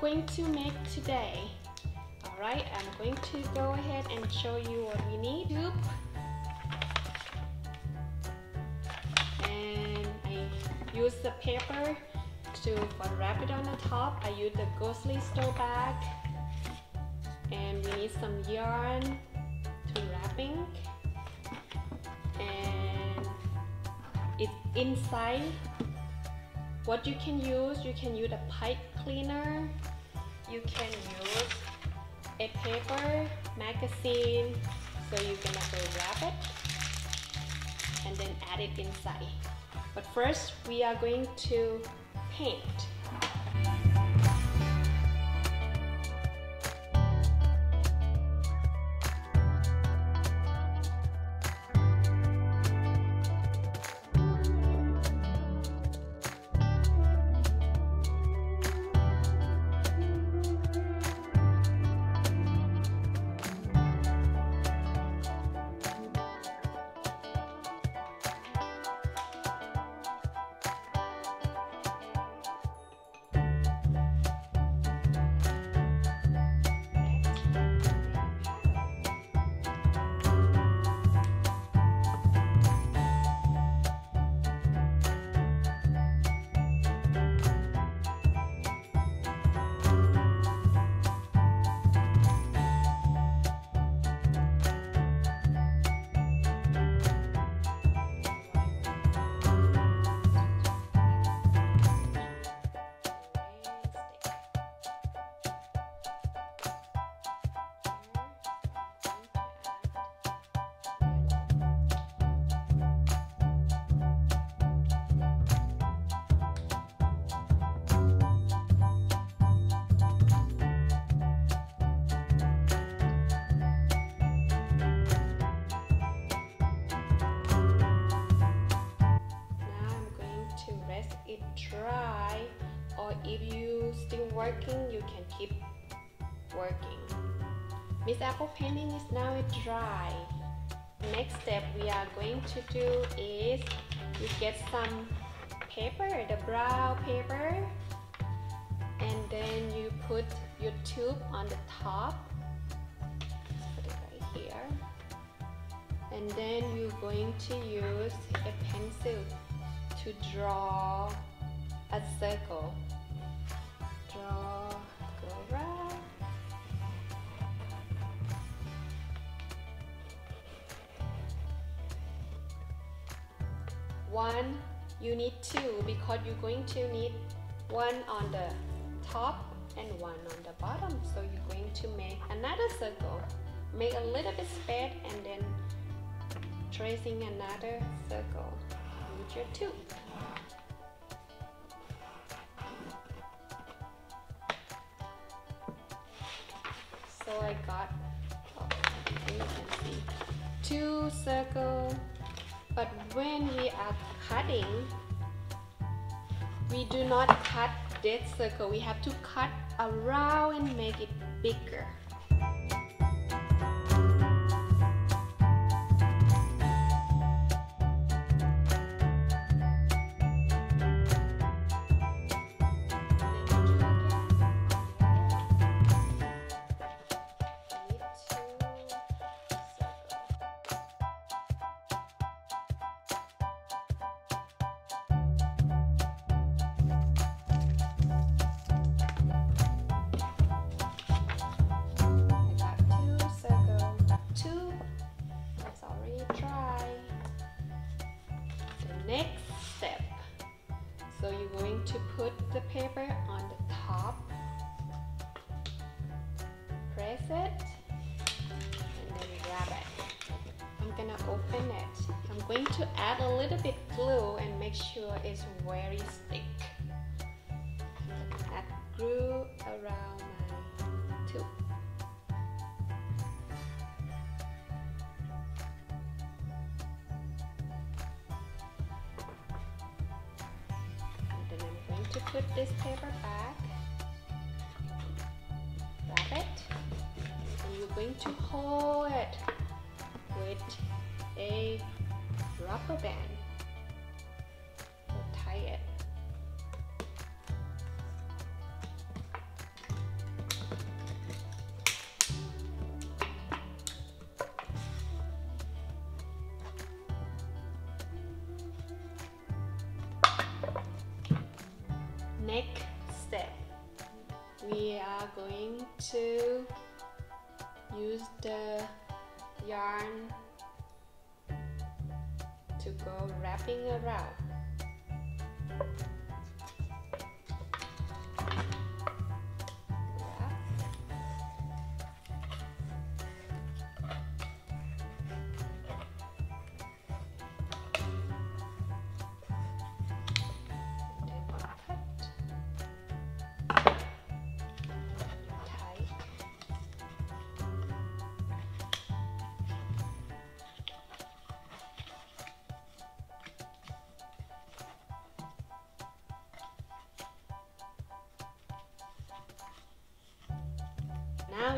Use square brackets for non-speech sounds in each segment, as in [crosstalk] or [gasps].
going to make today. Alright, I'm going to go ahead and show you what we need. Tube. And I use the paper to wrap it on the top. I use the ghostly store bag. And we need some yarn to wrapping. And it's inside what you can use you can use a pipe cleaner. You can use a paper magazine so you're gonna wrap it and then add it inside. But first we are going to paint if you still working you can keep working. Miss Apple painting is now dry. Next step we are going to do is you get some paper the brown paper and then you put your tube on the top. Put it right here. And then you're going to use a pencil to draw a circle draw, go around. One, you need two because you're going to need one on the top and one on the bottom. So you're going to make another circle. Make a little bit space and then tracing another circle with your tube. So I got two circle. But when we are cutting we do not cut this circle. We have to cut around and make it bigger to add a little bit glue and make sure it's very thick. Add glue around my tube to put this paper back, wrap it, and you're going to hold it with a rubber band. We'll tie it. Next step, we are going to use the yarn to go wrapping around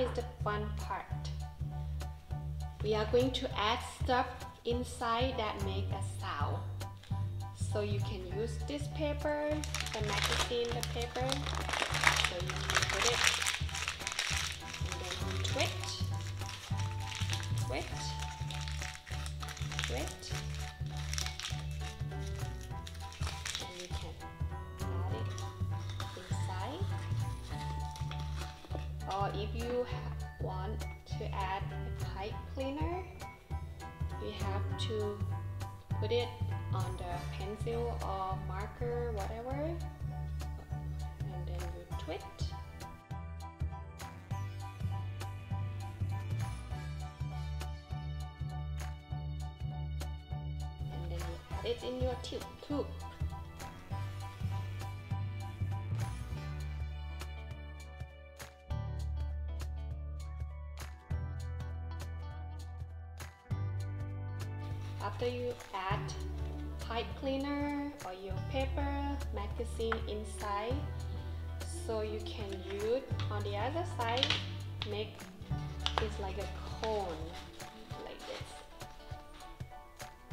is the fun part. We are going to add stuff inside that make a sound. So you can use this paper, the magazine, the paper. So you can put it pipe cleaner you have to put it on the pencil or marker whatever and then you twit. And then you add it in your tube tube add pipe cleaner or your paper magazine inside. So you can use on the other side make it like a cone like this.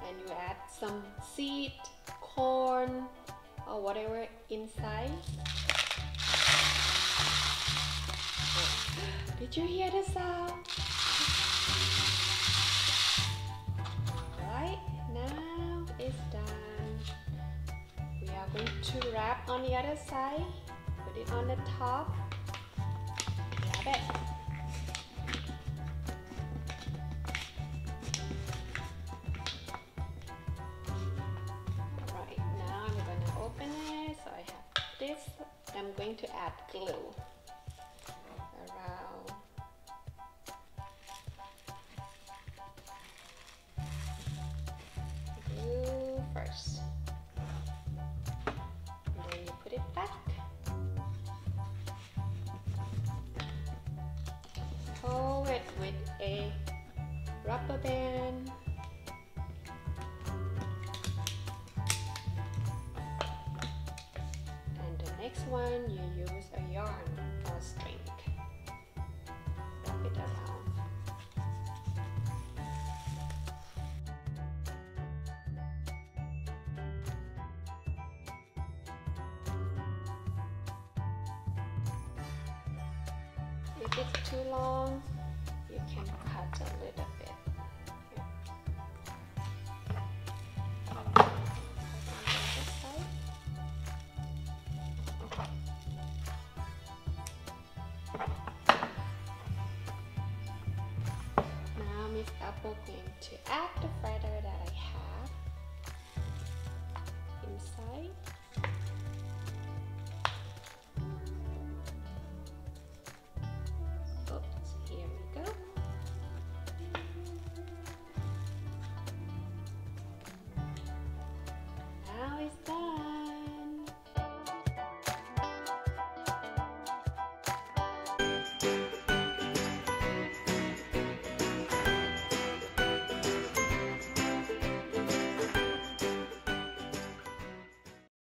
And you add some seed corn or whatever inside. [gasps] Did you hear the sound going to wrap on the other side put it on the top. Grab it. Alright now I'm gonna open it. So I have this. I'm going to add glue band. And the next one you use a yarn or string. Wrap it around. If it's too long, you can cut a little bit. this apple going to add the feather that I have inside.